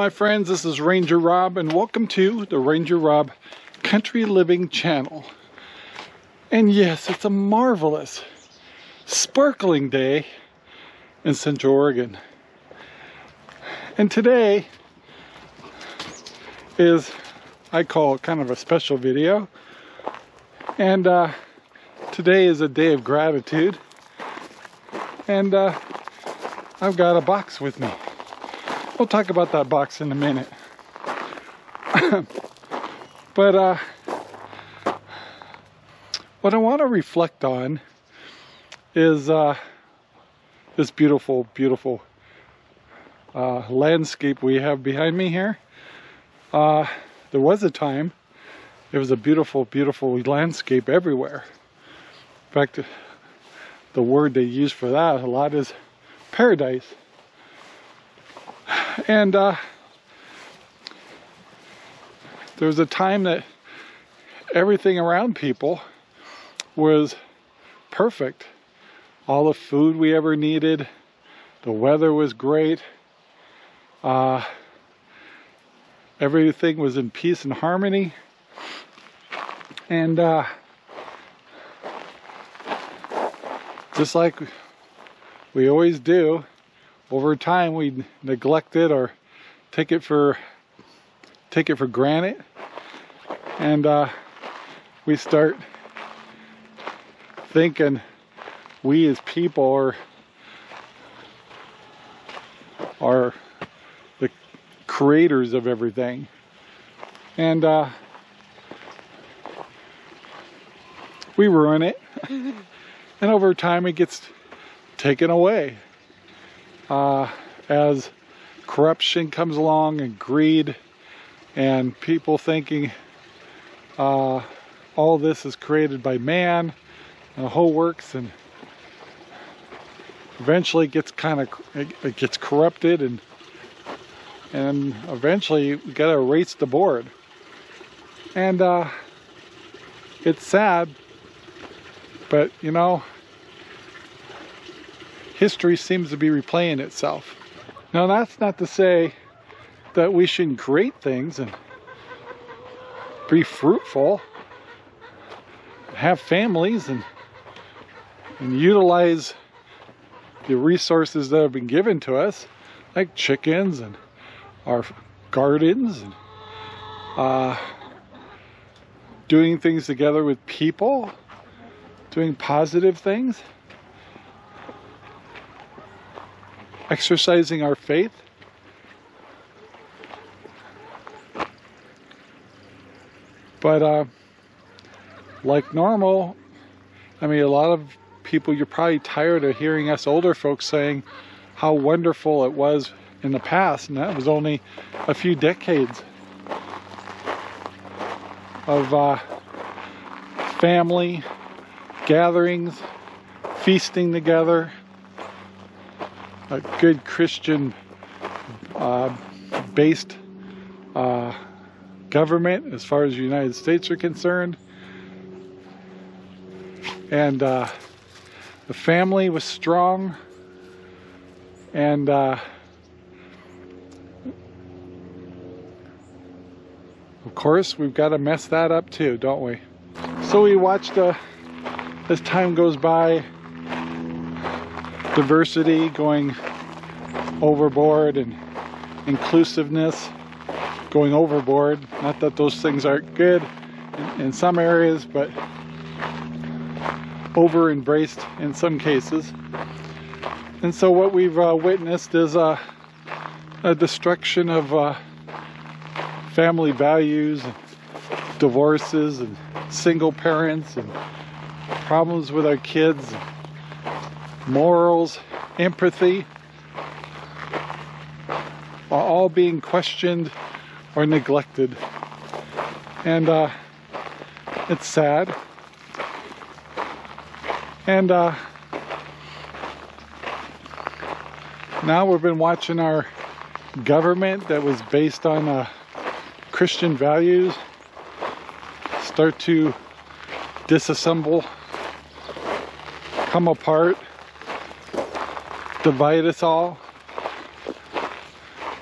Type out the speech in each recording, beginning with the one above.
my friends, this is Ranger Rob and welcome to the Ranger Rob Country Living channel. And yes, it's a marvelous, sparkling day in Central Oregon. And today is, I call it kind of a special video. And uh, today is a day of gratitude. And uh, I've got a box with me. We'll talk about that box in a minute. but uh, what I want to reflect on is uh, this beautiful, beautiful uh, landscape we have behind me here. Uh, there was a time it was a beautiful, beautiful landscape everywhere. In fact, the word they use for that a lot is paradise. And uh, there was a time that everything around people was perfect. All the food we ever needed, the weather was great, uh, everything was in peace and harmony. And uh, just like we always do, over time we neglect it or take it for take it for granted. And uh, we start thinking we as people are are the creators of everything. And uh, we ruin it. And over time it gets taken away uh, as corruption comes along and greed and people thinking uh, all this is created by man and the whole works and eventually gets kind of it gets corrupted and and eventually you gotta erase the board. And uh, it's sad but you know history seems to be replaying itself. Now that's not to say that we shouldn't create things and be fruitful, have families and, and utilize the resources that have been given to us, like chickens and our gardens and uh, doing things together with people, doing positive things. Exercising our faith. But uh, like normal, I mean, a lot of people, you're probably tired of hearing us older folks saying how wonderful it was in the past, and that was only a few decades of uh, family gatherings, feasting together, a good Christian uh, based uh, government as far as the United States are concerned. And uh, the family was strong. And uh, of course, we've got to mess that up too, don't we? So we watched uh, as time goes by diversity going overboard and inclusiveness going overboard. Not that those things aren't good in, in some areas, but over embraced in some cases. And so what we've uh, witnessed is a, a destruction of uh, family values, divorces, and single parents, and problems with our kids morals, empathy are all being questioned or neglected. And uh, it's sad. And uh, now we've been watching our government that was based on uh, Christian values start to disassemble, come apart, divide us all.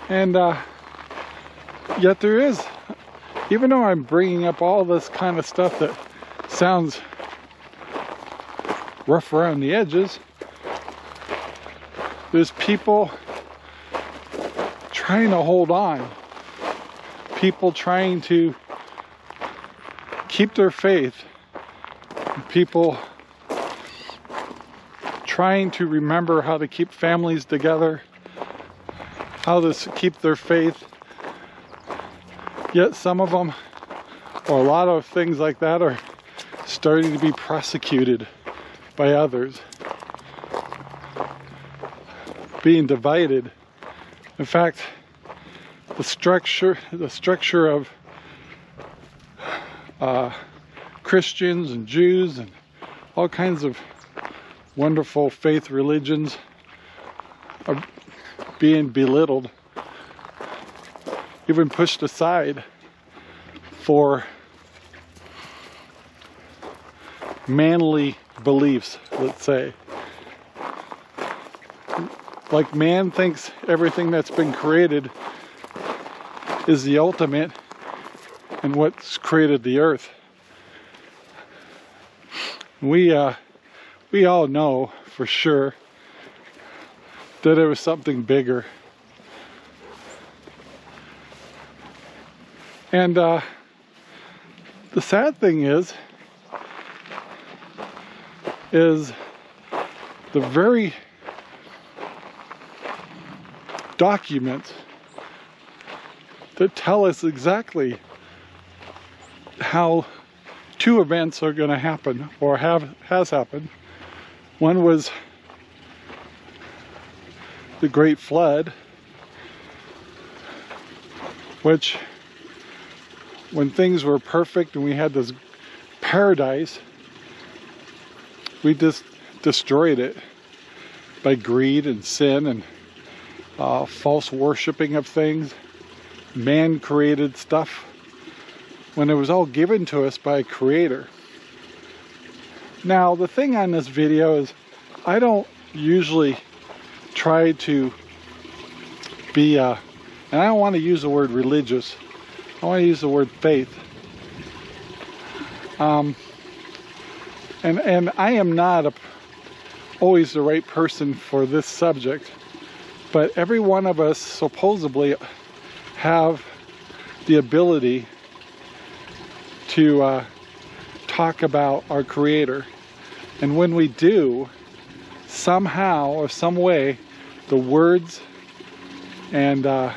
And uh, Yet there is, even though I'm bringing up all this kind of stuff that sounds rough around the edges, there's people trying to hold on. People trying to keep their faith. People trying to remember how to keep families together, how to keep their faith. Yet some of them, or a lot of things like that, are starting to be prosecuted by others, being divided. In fact, the structure, the structure of uh, Christians and Jews and all kinds of wonderful faith religions are being belittled, even pushed aside for manly beliefs, let's say. Like man thinks everything that's been created is the ultimate and what's created the earth. We uh, we all know for sure that it was something bigger. And uh, the sad thing is, is the very documents that tell us exactly how two events are going to happen or have has happened one was the Great Flood, which, when things were perfect and we had this paradise, we just destroyed it by greed and sin and uh, false worshiping of things, man created stuff, when it was all given to us by a creator. Now, the thing on this video is I don't usually try to be, uh, and I don't want to use the word religious, I want to use the word faith. Um, and, and I am not a, always the right person for this subject, but every one of us supposedly have the ability to uh, talk about our Creator. And when we do, somehow or some way, the words and uh,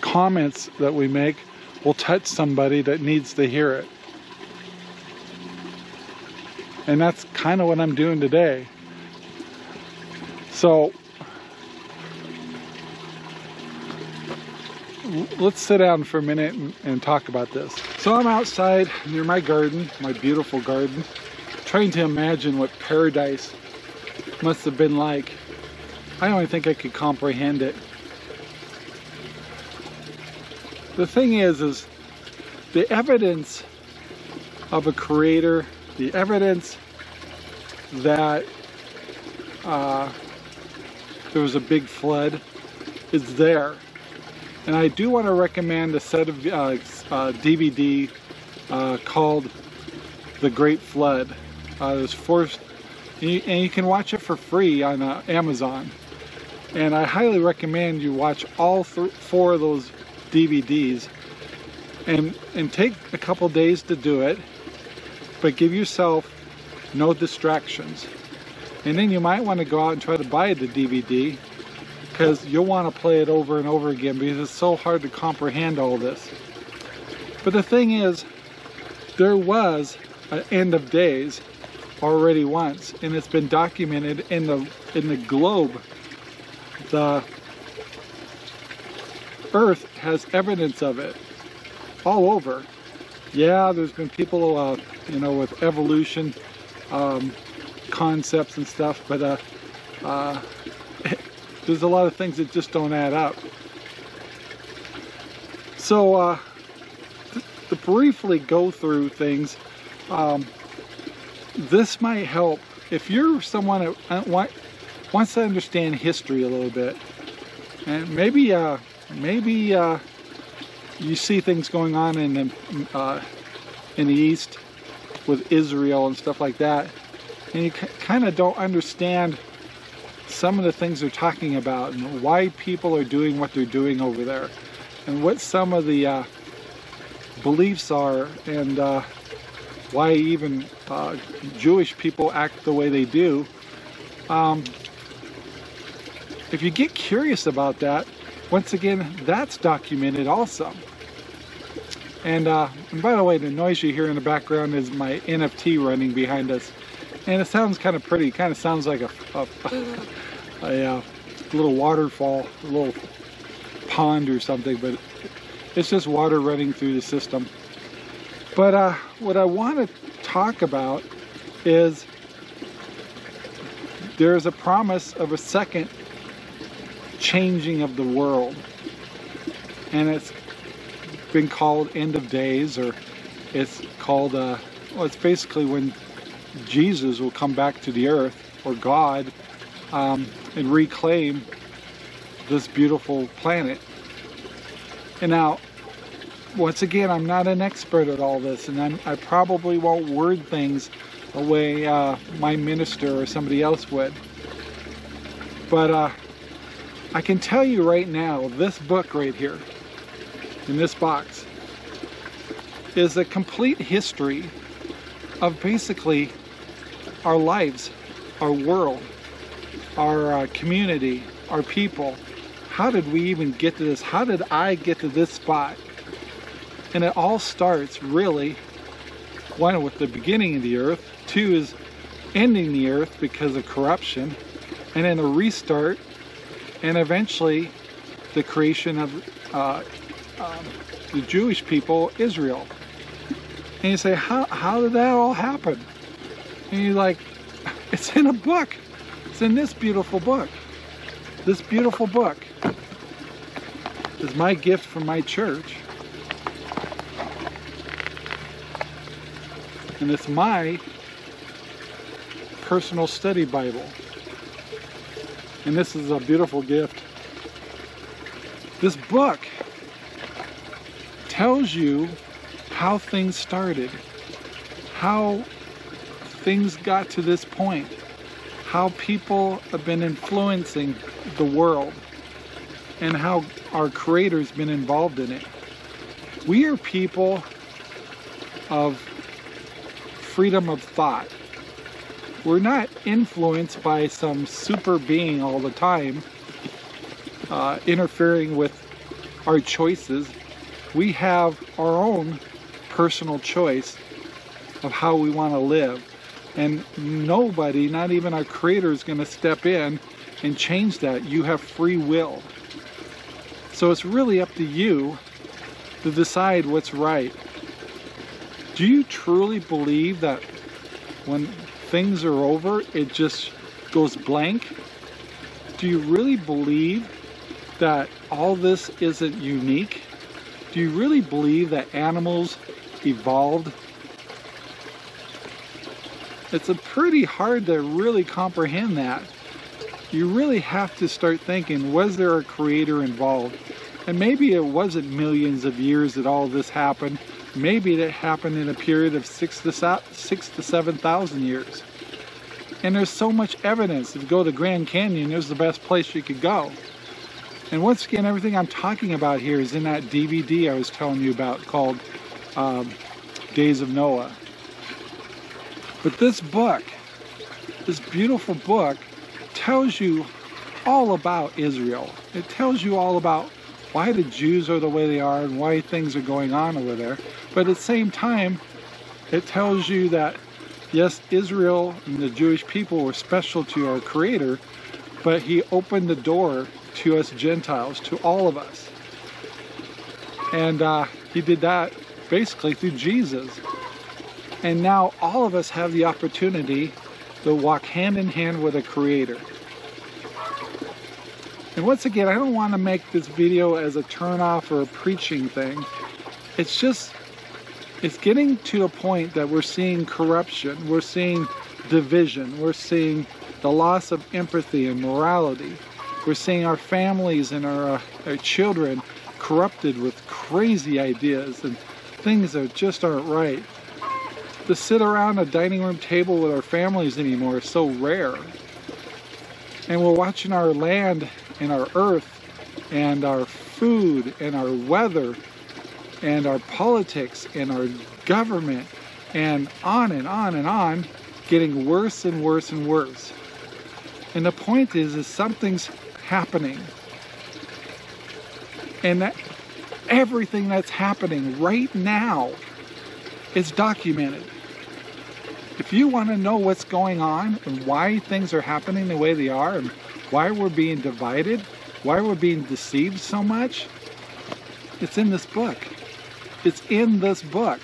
comments that we make will touch somebody that needs to hear it. And that's kind of what I'm doing today. So let's sit down for a minute and, and, talk about this. So I'm outside near my garden, my beautiful garden, trying to imagine what paradise must have been like. I don't think I could comprehend it. The thing is, is the evidence of a creator, the evidence that uh, there was a big flood is there. And I do want to recommend a set of uh, uh, DVD uh, called The Great Flood. Uh, there's four, and you, and you, can watch it for free on uh, Amazon. And I highly recommend you watch all four of those DVDs and, and take a couple days to do it, but give yourself no distractions. And then you might want to go out and try to buy the DVD because you'll want to play it over and over again because it's so hard to comprehend all this. But the thing is, there was an end of days already once, and it's been documented in the in the globe. The Earth has evidence of it all over. Yeah, there's been people, uh, you know, with evolution um, concepts and stuff, but uh, uh, there's a lot of things that just don't add up. So, uh, to briefly go through things, um, this might help. If you're someone that wants to understand history a little bit, and maybe, uh, maybe uh, you see things going on in the, uh, in the East with Israel and stuff like that, and you kind of don't understand some of the things they're talking about and why people are doing what they're doing over there and what some of the uh, beliefs are and uh, why even uh, Jewish people act the way they do. Um, if you get curious about that, once again, that's documented also. And, uh, and by the way, the noise you hear in the background is my NFT running behind us. And it sounds kind of pretty. Kind of sounds like a, a, a, a, uh, little waterfall, a little pond or something, but it's just water running through the system. But uh, what I want to talk about is there's a promise of a second changing of the world. And it's been called end of days or it's called, uh, well, it's basically when Jesus will come back to the earth or God um, and reclaim this beautiful planet. And now, once again, I'm not an expert at all this, and I'm, i probably won't word things the way uh, my minister or somebody else would. But uh, I can tell you right now, this book right here, in this box, is a complete history of basically our lives, our world, our uh, community, our people. How did we even get to this? How did I get to this spot? And it all starts really, one, with the beginning of the earth, two is ending the earth because of corruption, and then a restart, and eventually the creation of uh, um, the Jewish people, Israel. And you say, how, how did that all happen? And you're like, it's in a book. It's in this beautiful book. This beautiful book is my gift from my church. And it's my personal study Bible. And this is a beautiful gift. This book tells you how things started, how things got to this point, how people have been influencing the world, and how our Creator's been involved in it. We are people of freedom of thought. We're not influenced by some super being all the time uh, interfering with our choices we have our own personal choice of how we want to live. And nobody, not even our creator, is going to step in and change that. You have free will. So it's really up to you to decide what's right. Do you truly believe that when things are over, it just goes blank? Do you really believe that all this isn't unique? Do you really believe that animals evolved? It's a pretty hard to really comprehend that. You really have to start thinking, was there a creator involved? And maybe it wasn't millions of years that all this happened. Maybe that happened in a period of six to, six to 7,000 years. And there's so much evidence. If you go to Grand Canyon, there's the best place you could go. And once again, everything I'm talking about here is in that DVD I was telling you about called um, Days of Noah. But this book, this beautiful book, tells you all about Israel. It tells you all about why the Jews are the way they are and why things are going on over there. But at the same time, it tells you that yes, Israel and the Jewish people were special to our Creator, but He opened the door to us Gentiles, to all of us. And uh, he did that basically through Jesus. And now all of us have the opportunity to walk hand in hand with a creator. And once again, I don't want to make this video as a turnoff or a preaching thing. It's just, it's getting to a point that we're seeing corruption, we're seeing division, we're seeing the loss of empathy and morality. We're seeing our families and our, uh, our children corrupted with crazy ideas and things that just aren't right. To sit around a dining room table with our families anymore is so rare. And we're watching our land and our earth and our food and our weather and our politics and our government and on and on and on getting worse and worse and worse. And the point is, is something's happening. And that everything that's happening right now is documented. If you want to know what's going on and why things are happening the way they are and why we're being divided, why we're being deceived so much, it's in this book. It's in this book.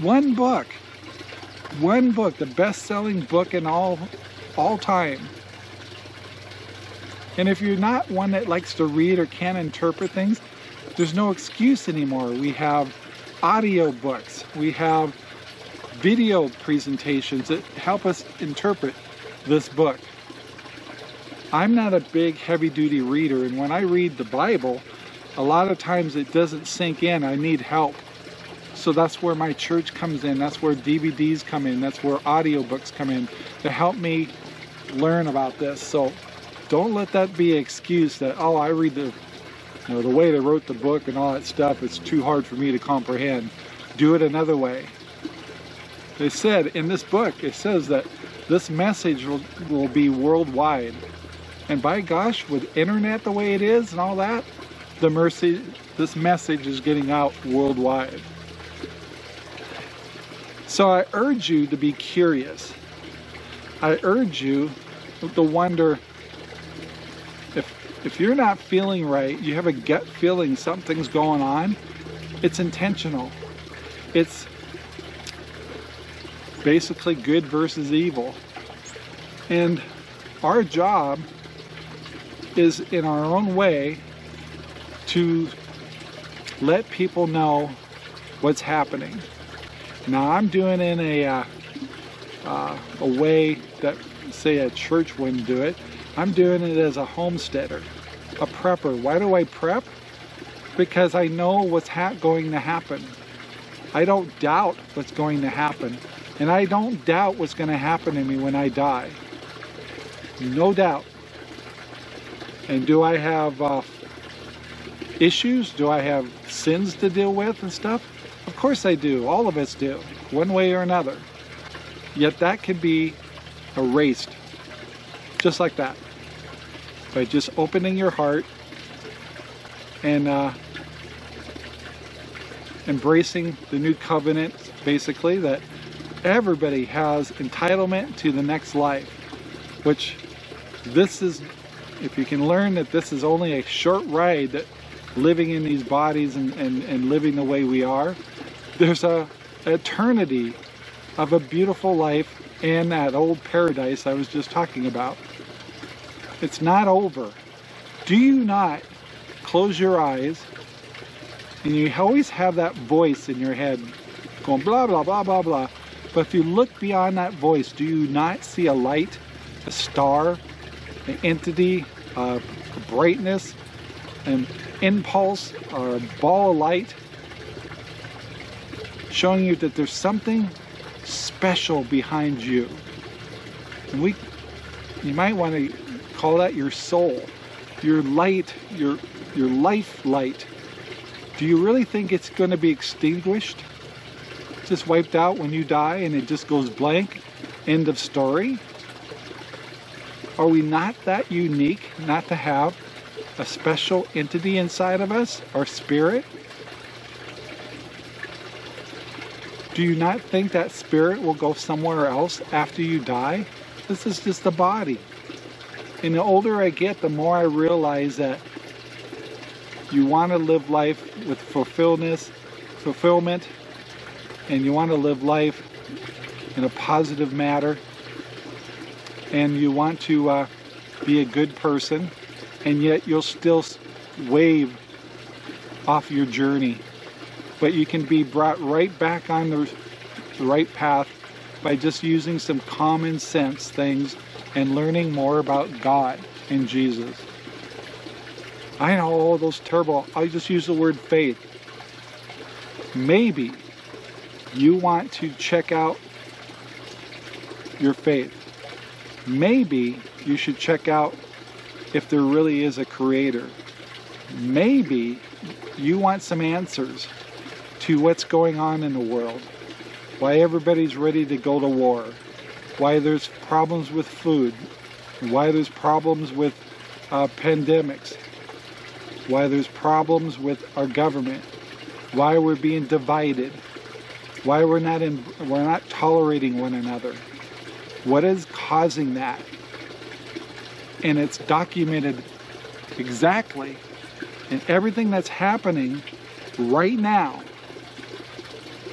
One book. One book, the best-selling book in all all time. And if you're not one that likes to read or can interpret things, there's no excuse anymore. We have audio books. We have video presentations that help us interpret this book. I'm not a big heavy duty reader and when I read the Bible, a lot of times it doesn't sink in. I need help. So that's where my church comes in. That's where DVDs come in. That's where audiobooks come in to help me learn about this. So don't let that be an excuse that, oh, I read the, you know, the way they wrote the book and all that stuff. It's too hard for me to comprehend. Do it another way. They said in this book, it says that this message will, will be worldwide. And by gosh, with internet the way it is and all that, the mercy, this message is getting out worldwide. So I urge you to be curious. I urge you to wonder if if you're not feeling right, you have a gut feeling something's going on, it's intentional. It's basically good versus evil. And our job is in our own way to let people know what's happening. Now I'm doing in a uh, uh, a way that say a church wouldn't do it. I'm doing it as a homesteader, a prepper. Why do I prep? Because I know what's going to happen. I don't doubt what's going to happen. And I don't doubt what's going to happen to me when I die. No doubt. And do I have uh, issues? Do I have sins to deal with and stuff? Of course I do. All of us do, one way or another. Yet that can be erased, just like that, by just opening your heart and uh, embracing the new covenant, basically, that everybody has entitlement to the next life, which this is, if you can learn that this is only a short ride that living in these bodies and, and, and living the way we are, there's a eternity of a beautiful life in that old paradise I was just talking about. It's not over. Do you not close your eyes and you always have that voice in your head going blah, blah, blah, blah, blah. But if you look beyond that voice, do you not see a light, a star, an entity, a brightness, an impulse, or a ball of light showing you that there's something special behind you. And we, you might want to call that your soul, your light, your, your life light. Do you really think it's going to be extinguished? Just wiped out when you die and it just goes blank? End of story? Are we not that unique not to have a special entity inside of us, our spirit? Do you not think that spirit will go somewhere else after you die? This is just the body. And the older I get, the more I realize that you want to live life with fulfillment, fulfillment, and you want to live life in a positive manner, and you want to uh, be a good person, and yet you'll still wave off your journey but you can be brought right back on the right path by just using some common sense things and learning more about God and Jesus. I know all those terrible. I just use the word faith. Maybe you want to check out your faith. Maybe you should check out if there really is a creator. Maybe you want some answers to what's going on in the world. Why everybody's ready to go to war. Why there's problems with food. Why there's problems with uh, pandemics. Why there's problems with our government. Why we're being divided. Why we're not in, we're not tolerating one another. What is causing that? And it's documented exactly and everything that's happening right now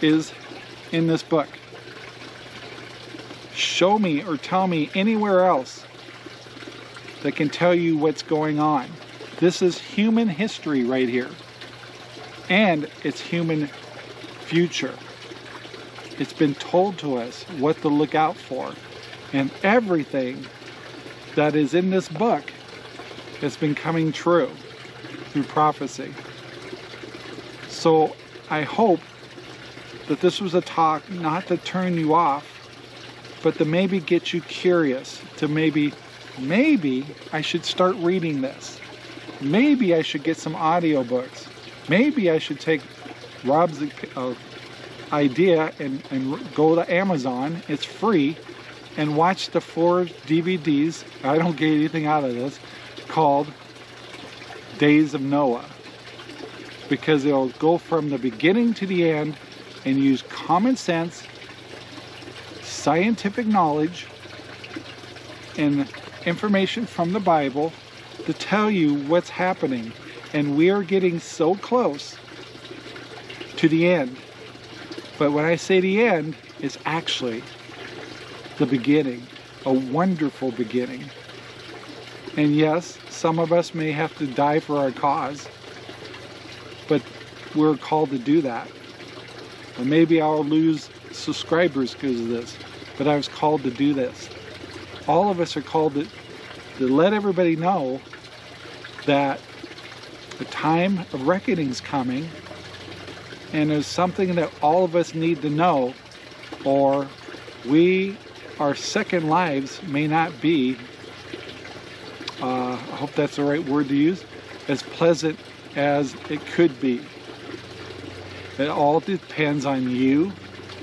is in this book. Show me or tell me anywhere else that can tell you what's going on. This is human history right here. And it's human future. It's been told to us what to look out for. And everything that is in this book has been coming true through prophecy. So I hope that this was a talk not to turn you off, but to maybe get you curious, to maybe, maybe I should start reading this. Maybe I should get some audiobooks. Maybe I should take Rob's uh, idea and, and go to Amazon, it's free, and watch the four DVDs, I don't get anything out of this, called Days of Noah. Because it'll go from the beginning to the end and use common sense, scientific knowledge, and information from the Bible to tell you what's happening. And we are getting so close to the end. But when I say the end, it's actually the beginning, a wonderful beginning. And yes, some of us may have to die for our cause, but we're called to do that. Or maybe I'll lose subscribers because of this, but I was called to do this. All of us are called to, to let everybody know that the time of reckoning is coming and there's something that all of us need to know or we our second lives may not be uh, I hope that's the right word to use as pleasant as it could be it all depends on you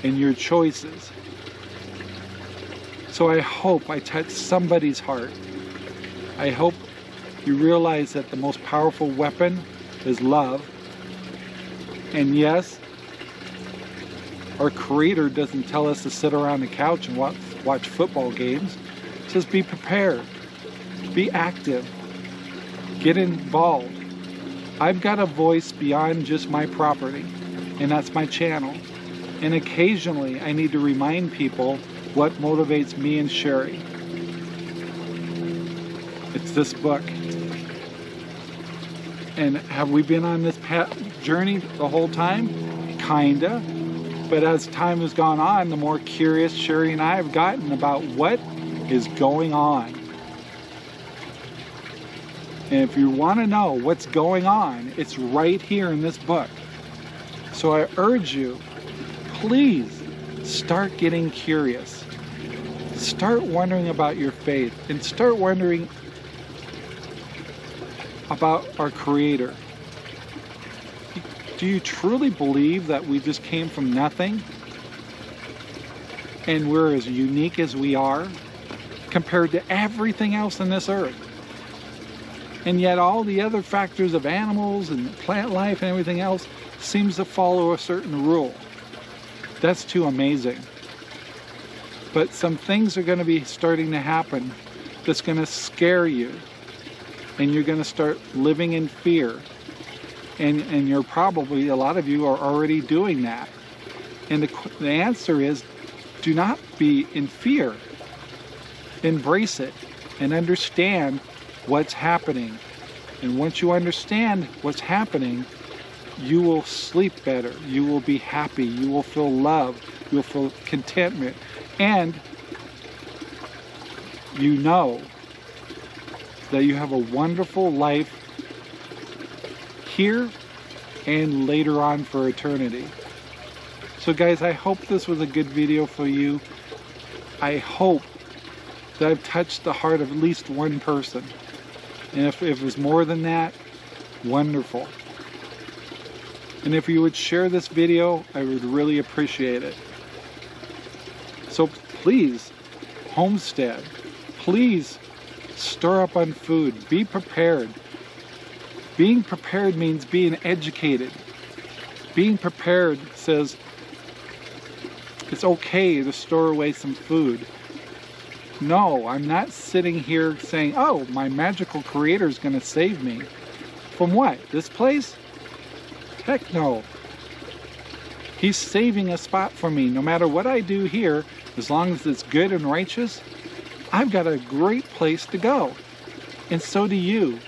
and your choices. So I hope I touch somebody's heart. I hope you realize that the most powerful weapon is love. And yes, our Creator doesn't tell us to sit around the couch and watch, watch football games. Just be prepared, be active, get involved. I've got a voice beyond just my property and that's my channel. And occasionally I need to remind people what motivates me and Sherry. It's this book. And have we been on this journey the whole time? Kinda. But as time has gone on, the more curious Sherry and I have gotten about what is going on. And if you want to know what's going on, it's right here in this book. So I urge you, please start getting curious. Start wondering about your faith and start wondering about our Creator. Do you truly believe that we just came from nothing and we're as unique as we are compared to everything else on this earth? And yet all the other factors of animals and plant life and everything else seems to follow a certain rule. That's too amazing. But some things are going to be starting to happen that's going to scare you. And you're going to start living in fear. And, and you're probably, a lot of you are already doing that. And the, the answer is do not be in fear. Embrace it and understand what's happening. And once you understand what's happening, you will sleep better. You will be happy. You will feel love. You'll feel contentment. And you know that you have a wonderful life here and later on for eternity. So guys, I hope this was a good video for you. I hope that I've touched the heart of at least one person. And if, if it was more than that, wonderful. And if you would share this video, I would really appreciate it. So please, homestead, please stir up on food. Be prepared. Being prepared means being educated. Being prepared says it's okay to store away some food. No, I'm not sitting here saying, oh, my magical creator is going to save me. From what? This place? Heck no. He's saving a spot for me. No matter what I do here, as long as it's good and righteous, I've got a great place to go. And so do you,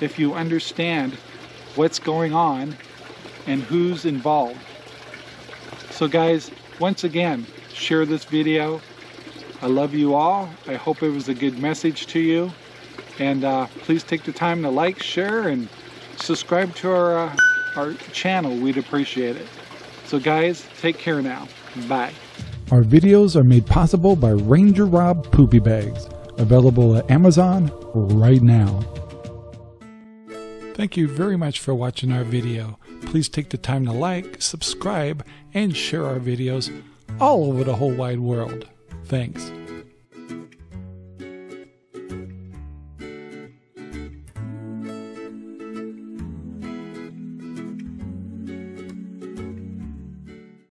if you understand what's going on and who's involved. So guys, once again, share this video. I love you all. I hope it was a good message to you. And uh, please take the time to like, share, and subscribe to our, uh, our channel. We'd appreciate it. So guys, take care now. Bye. Our videos are made possible by Ranger Rob Poopy Bags, available at Amazon right now. Thank you very much for watching our video. Please take the time to like, subscribe, and share our videos all over the whole wide world. Thanks.